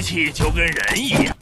机器就跟人一样。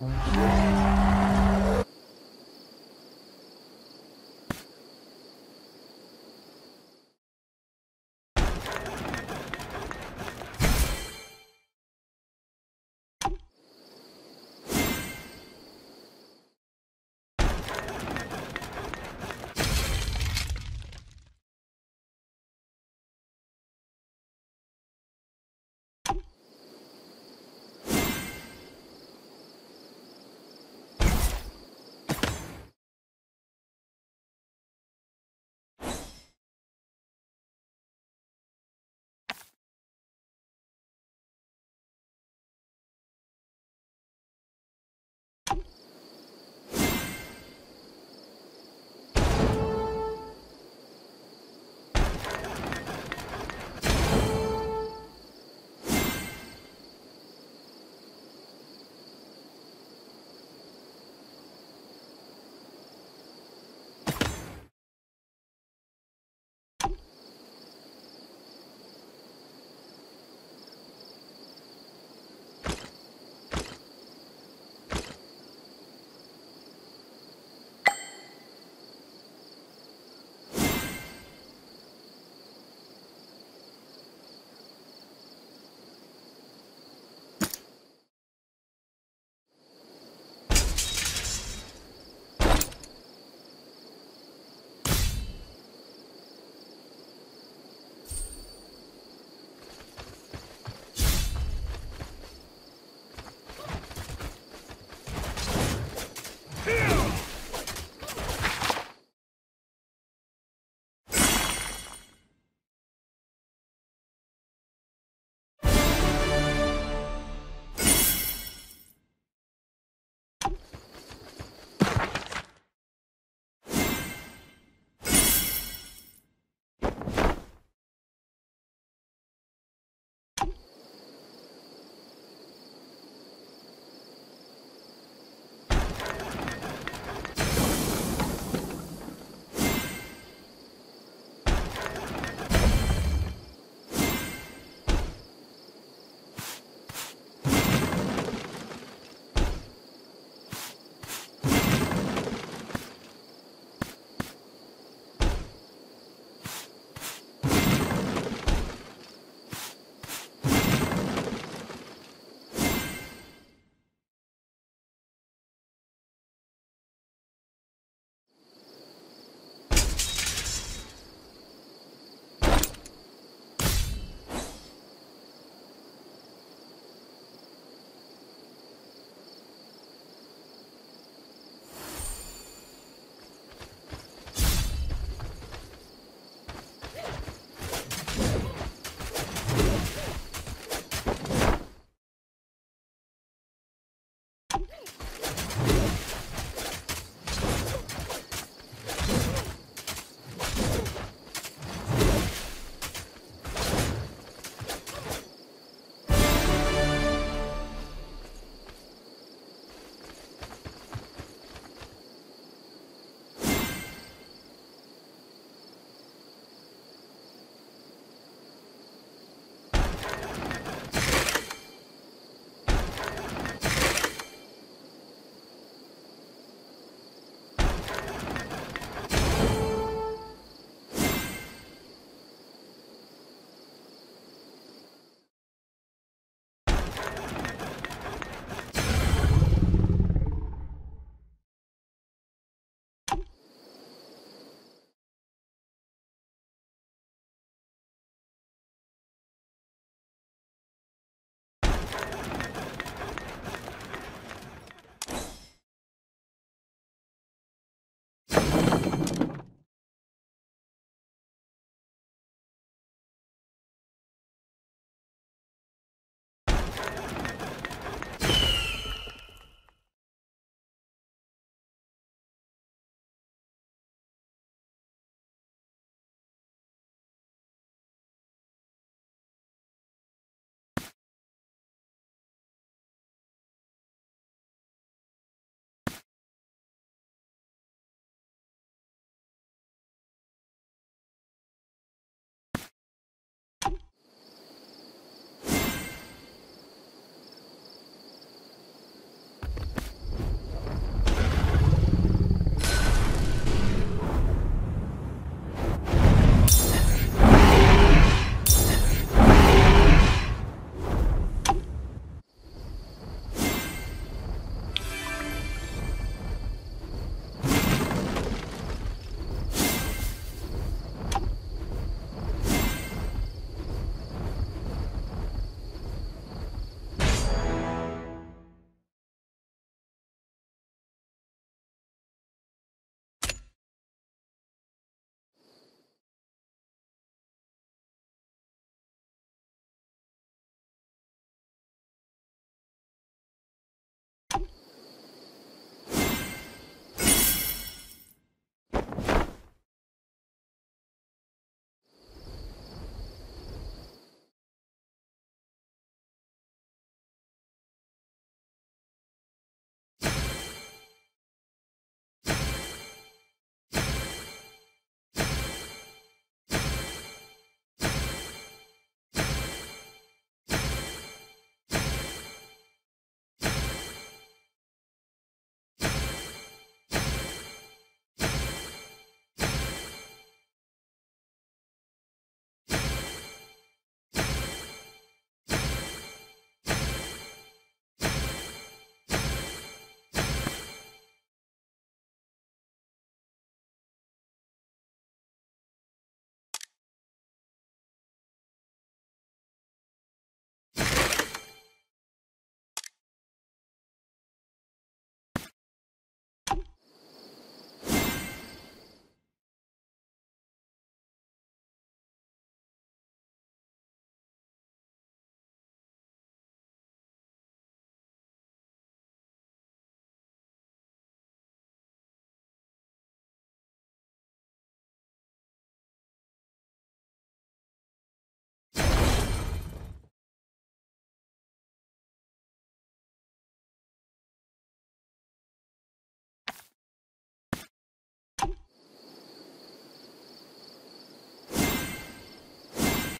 Música